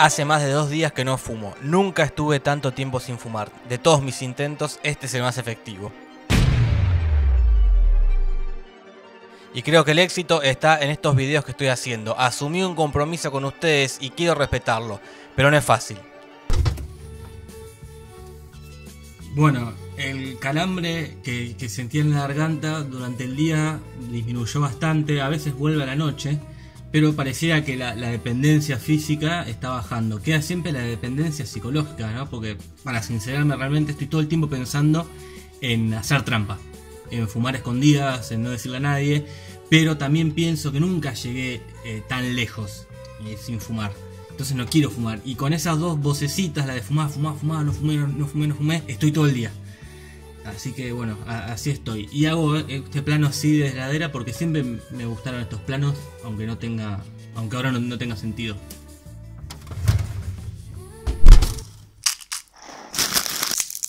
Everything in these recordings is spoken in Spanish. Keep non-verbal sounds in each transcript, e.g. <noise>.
Hace más de dos días que no fumo. Nunca estuve tanto tiempo sin fumar. De todos mis intentos, este es el más efectivo. Y creo que el éxito está en estos videos que estoy haciendo. Asumí un compromiso con ustedes y quiero respetarlo, pero no es fácil. Bueno, el calambre que, sentía en la garganta durante el día disminuyó bastante, a veces vuelve a la noche pero pareciera que la, dependencia física está bajando. Queda siempre la dependencia psicológica, ¿no? Porque, para sincerarme, realmente estoy todo el tiempo pensando en hacer trampa, en fumar escondidas, en no decirle a nadie, pero también pienso que nunca llegué eh, tan lejos eh, sin fumar. Entonces no quiero fumar. Y con esas dos vocecitas, la de fumar, fumar, fumar, no fumé, no fumé, no fumé, estoy todo el día. Así que bueno, así estoy. Y hago este plano así de heladera porque siempre me gustaron estos planos, aunque no tenga. Aunque ahora no, tenga sentido.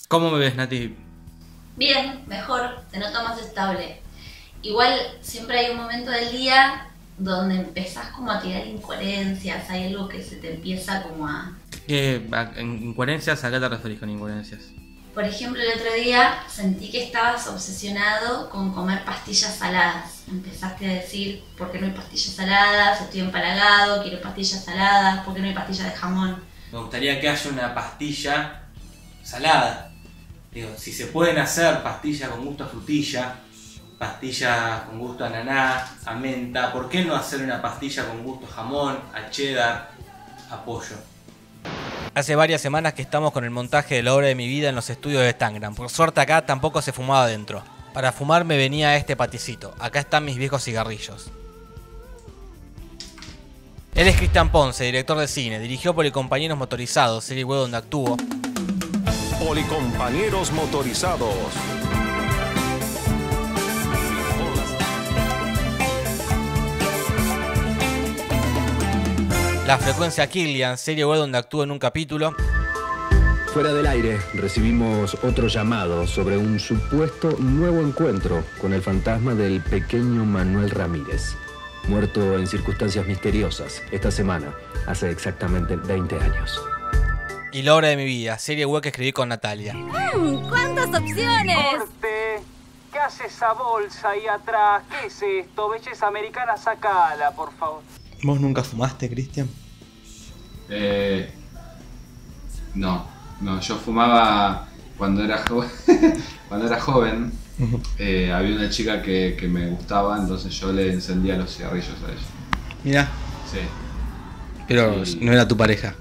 ¿Cómo me ves, Nati? Bien, mejor, te noto más estable. Igual siempre hay un momento del día donde empezás como a tirar incoherencias, hay algo que se te empieza como a... ¿Qué incoherencias? ¿A qué te referís con incoherencias? Por ejemplo, el otro día sentí que estabas obsesionado con comer pastillas saladas. Empezaste a decir, ¿por qué no hay pastillas saladas? Estoy empalagado, quiero pastillas saladas, ¿por qué no hay pastillas de jamón? Me gustaría que haya una pastilla salada. Digo, si se pueden hacer pastillas con gusto a frutilla, pastillas con gusto a ananá, a menta, ¿por qué no hacer una pastilla con gusto a jamón, a cheddar, a pollo? Hace varias semanas que estamos con el montaje de la obra de mi vida en los estudios de Tangram. Por suerte acá tampoco se fumaba adentro. Para fumar me venía este paticito. Acá están mis viejos cigarrillos. Él es Cristian Ponce, director de cine. Dirigió Policompañeros Motorizados, serie web donde actuó. Policompañeros Motorizados La frecuencia Killian, serie web donde actúa en un capítulo. Fuera del aire recibimos otro llamado sobre un supuesto nuevo encuentro con el fantasma del pequeño Manuel Ramírez, muerto en circunstancias misteriosas esta semana, hace exactamente 20 años. Y la hora de mi vida, serie web que escribí con Natalia. Mm, ¡Cuántas opciones! Corte. ¿Qué hace esa bolsa ahí atrás? ¿Qué es esto? Belleza americana, sacala, por favor. ¿Vos nunca fumaste, Cristian? Eh, no, no, yo fumaba cuando era joven. <laughs> cuando era joven, eh, había una chica que, me gustaba, entonces yo le encendía los cigarrillos a ella. Mira. Sí. Pero no era tu pareja.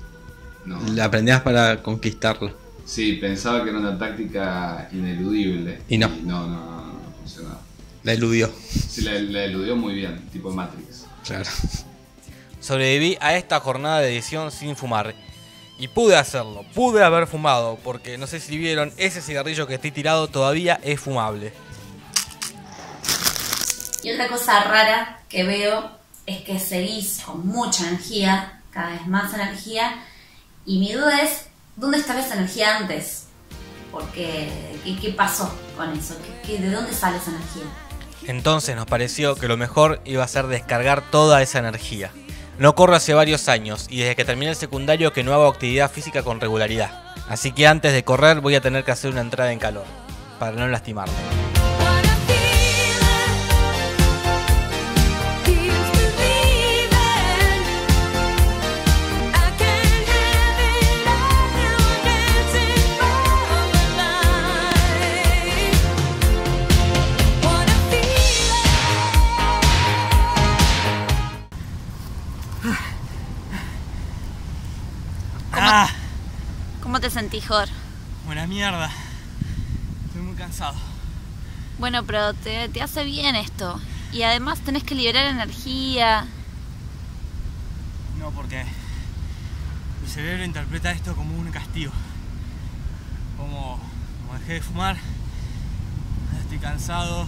No. La aprendías para conquistarla. Sí, pensaba que era una táctica ineludible. Y no. no, no, no, no, funcionaba. La eludió. Sí, la, la eludió muy bien, tipo Matrix. Claro sobreviví a esta jornada de edición sin fumar. Y pude hacerlo, pude haber fumado, porque no sé si vieron, ese cigarrillo que estoy tirado todavía es fumable. Y otra cosa rara que veo es que seguís con mucha energía, cada vez más energía, y mi duda es, ¿dónde estaba esa energía antes? Porque, ¿qué, pasó con eso? de dónde sale esa energía? Entonces nos pareció que lo mejor iba a ser descargar toda esa energía. No corro hace varios años y desde que terminé el secundario que no hago actividad física con regularidad. Así que antes de correr voy a tener que hacer una entrada en calor, para no lastimarme. ¿Cómo te sentís, Jor? Buena mierda. Estoy muy cansado. Bueno, pero te, te hace bien esto. Y además tenés que liberar energía. No, porque mi cerebro interpreta esto como un castigo. Como, como dejé de fumar, estoy cansado,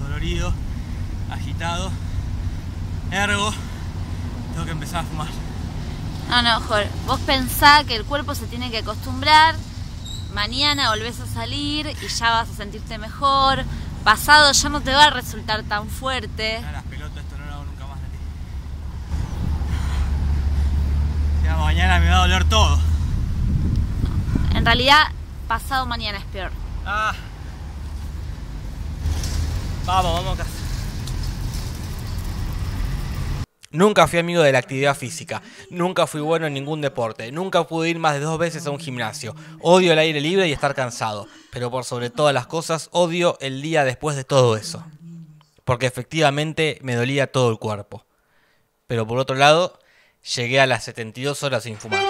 dolorido, agitado. Ergo, tengo que empezar a fumar. No, no, Jorge. Vos pensá que el cuerpo se tiene que acostumbrar. Mañana volvés a salir y ya vas a sentirte mejor. Pasado ya no te va a resultar tan fuerte. las pelotas, esto no lo hago nunca más, mañana me va a doler todo. En realidad, pasado mañana es peor. Ah. Vamos, vamos a casa. Nunca fui amigo de la actividad física, nunca fui bueno en ningún deporte, nunca pude ir más de dos veces a un gimnasio. Odio el aire libre y estar cansado, pero por sobre todas las cosas odio el día después de todo eso. Porque efectivamente me dolía todo el cuerpo. Pero por otro lado, llegué a las 72 horas sin fumar.